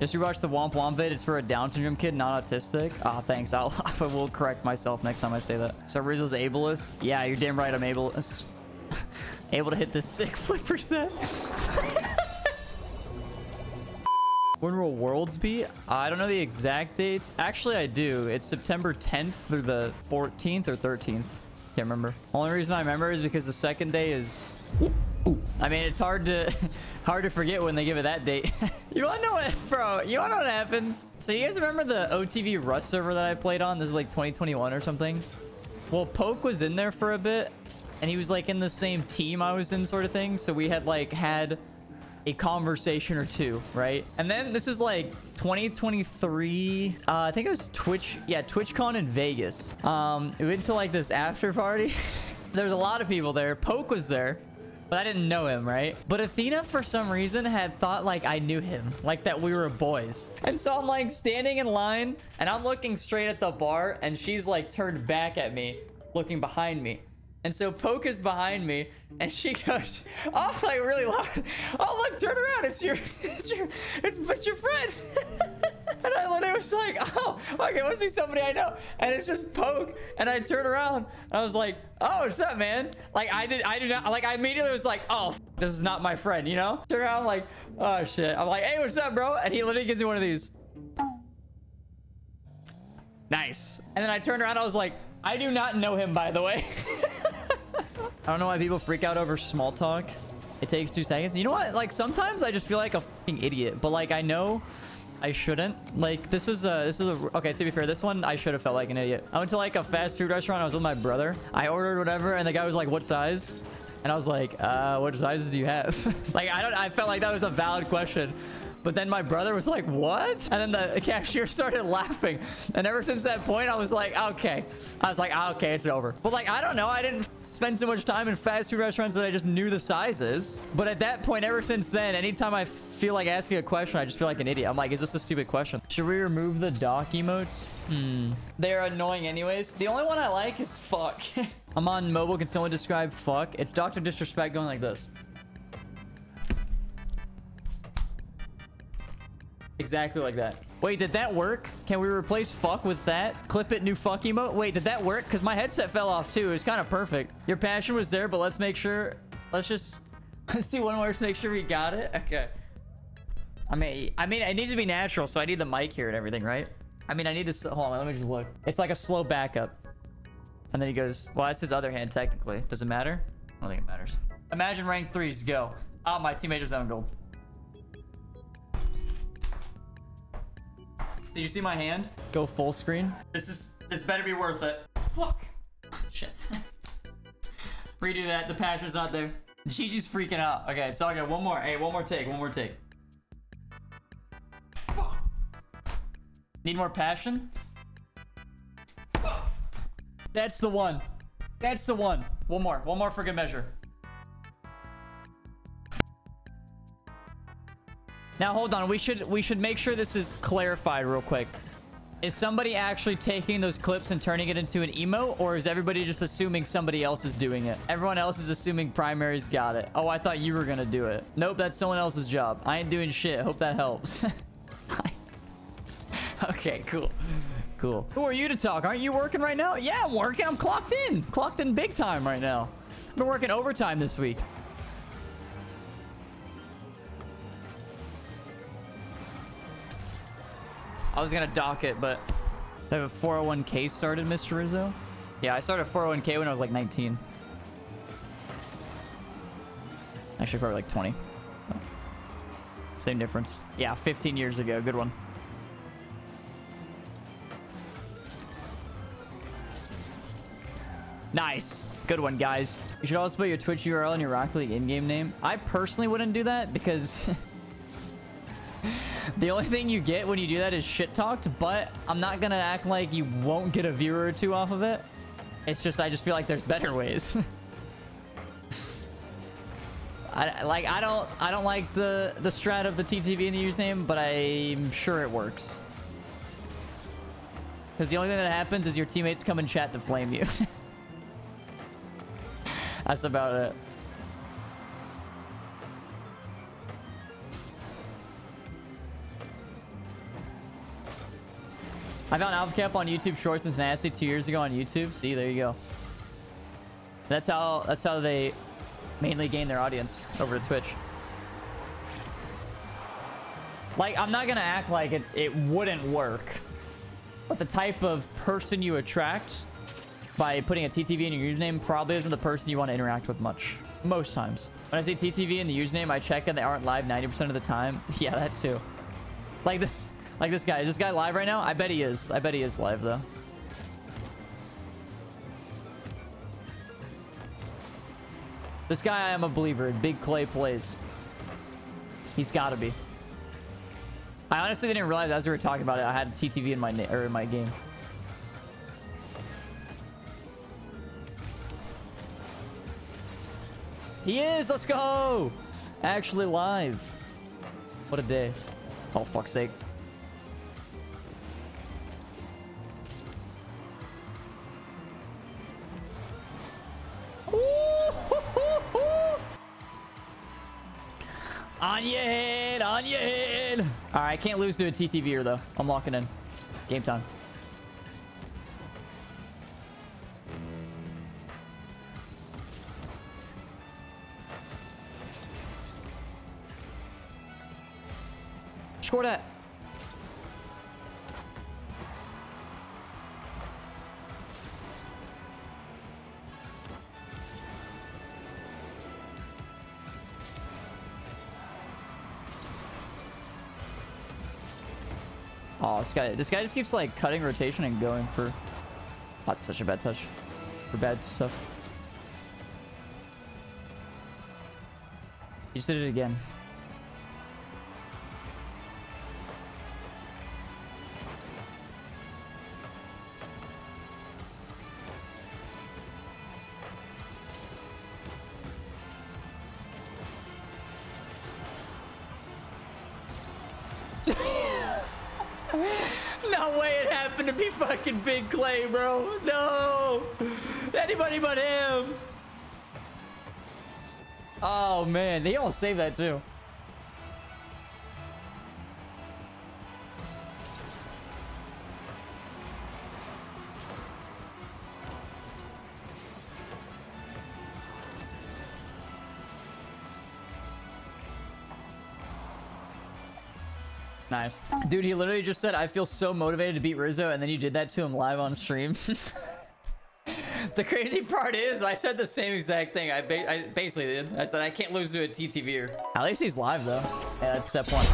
Just rewatch the Womp Womp vid. It's for a Down syndrome kid, not autistic. Ah, thanks. I'll, I will correct myself next time I say that. So Rizzo's ableist. Yeah, you're damn right I'm ableist. Able to hit this sick flip percent. When will Worlds be? I don't know the exact dates. Actually, I do. It's September 10th through the 14th or 13th. Can't remember. Only reason I remember is because the second day is... I mean, it's hard to hard to forget when they give it that date. you wanna know what, bro? You wanna know what happens? So you guys remember the OTV Rust server that I played on? This is like 2021 or something. Well, Poke was in there for a bit, and he was like in the same team I was in, sort of thing. So we had like had a conversation or two, right? And then this is like 2023. Uh, I think it was Twitch. Yeah, TwitchCon in Vegas. Um, we went to like this after party. There's a lot of people there. Poke was there. But I didn't know him, right? But Athena, for some reason, had thought like I knew him. Like that we were boys. And so I'm like standing in line and I'm looking straight at the bar and she's like turned back at me, looking behind me. And so Poke is behind me, and she goes, "Oh, like really loud! Oh, look, turn around! It's your, it's your, it's, it's your friend." and I literally was like, "Oh, okay, it must be somebody I know." And it's just Poke, and I turn around, and I was like, "Oh, what's up, man?" Like I did, I did not, like I immediately was like, "Oh, this is not my friend," you know? Turn around, like, "Oh shit!" I'm like, "Hey, what's up, bro?" And he literally gives me one of these. Nice. And then I turned around, I was like, "I do not know him, by the way." I don't know why people freak out over small talk. It takes two seconds. You know what? Like, sometimes I just feel like a fucking idiot. But, like, I know I shouldn't. Like, this was a... This was a... Okay, to be fair, this one, I should have felt like an idiot. I went to, like, a fast food restaurant. I was with my brother. I ordered whatever, and the guy was like, what size? And I was like, uh, what sizes do you have? like, I don't... I felt like that was a valid question. But then my brother was like, what? And then the cashier started laughing. And ever since that point, I was like, okay. I was like, okay, it's over. But like, I don't know. I didn't spend so much time in fast food restaurants that I just knew the sizes. But at that point, ever since then, anytime I feel like asking a question, I just feel like an idiot. I'm like, is this a stupid question? Should we remove the Doc emotes? Hmm. They're annoying anyways. The only one I like is fuck. I'm on mobile. Can someone describe fuck? It's Dr. Disrespect going like this. Exactly like that. Wait, did that work? Can we replace fuck with that? Clip it, new fuck emote? Wait, did that work? Because my headset fell off too. It was kind of perfect. Your passion was there, but let's make sure... Let's just... Let's do one more to make sure we got it. Okay. I mean, I mean, it needs to be natural, so I need the mic here and everything, right? I mean, I need to... Hold on, let me just look. It's like a slow backup. And then he goes... Well, that's his other hand, technically. Does it matter? I don't think it matters. Imagine rank threes. Go. Oh, my teammate is on gold. Did you see my hand? Go full screen. This is this better be worth it. Fuck. Shit. Redo that. The passion's not there. Gigi's freaking out. Okay, so I got one more. Hey, one more take. One more take. Need more passion? That's the one. That's the one. One more. One more for good measure. Now hold on, we should we should make sure this is clarified real quick. Is somebody actually taking those clips and turning it into an emo, or is everybody just assuming somebody else is doing it? Everyone else is assuming primaries got it. Oh, I thought you were gonna do it. Nope, that's someone else's job. I ain't doing shit. Hope that helps. okay, cool. Cool. Who are you to talk? Aren't you working right now? Yeah, I'm working. I'm clocked in. Clocked in big time right now. I've been working overtime this week. I was gonna dock it, but I have a 401k started, Mr. Rizzo. Yeah, I started 401k when I was like 19. Actually, probably like 20. Same difference. Yeah, 15 years ago. Good one. Nice. Good one, guys. You should also put your Twitch URL and your Rocket League in-game name. I personally wouldn't do that because The only thing you get when you do that is shit talked, but I'm not gonna act like you won't get a viewer or two off of it. It's just, I just feel like there's better ways. I, like, I don't, I don't like the, the strat of the TTV in the username, but I'm sure it works. Because the only thing that happens is your teammates come and chat to flame you. That's about it. I found Alpha Cap on YouTube Shorts and Nasty two years ago on YouTube. See, there you go. That's how that's how they mainly gain their audience over to Twitch. Like, I'm not gonna act like it, it wouldn't work. But the type of person you attract by putting a TTV in your username probably isn't the person you want to interact with much. Most times. When I see TTV in the username, I check and they aren't live 90% of the time. Yeah, that too. Like this, like this guy. Is this guy live right now? I bet he is. I bet he is live though. This guy, I am a believer. Big Clay plays. He's got to be. I honestly didn't realize as we were talking about it, I had TTV in my or in my game. He is. Let's go. Actually live. What a day. Oh fuck's sake. On your head, on your head. All right, I can't lose to a TTVer though. I'm locking in. Game time. Score that. Oh, this guy, this guy just keeps like cutting rotation and going for. That's such a bad touch. For bad stuff. He just did it again. No way it happened to be fucking Big Clay, bro. No. Anybody but him. Oh, man. They almost saved that, too. Nice. Dude, he literally just said, I feel so motivated to beat Rizzo, and then you did that to him live on stream. the crazy part is, I said the same exact thing. I, ba I basically did. I said, I can't lose to a TTVer. At least he's live, though. Yeah, that's step one.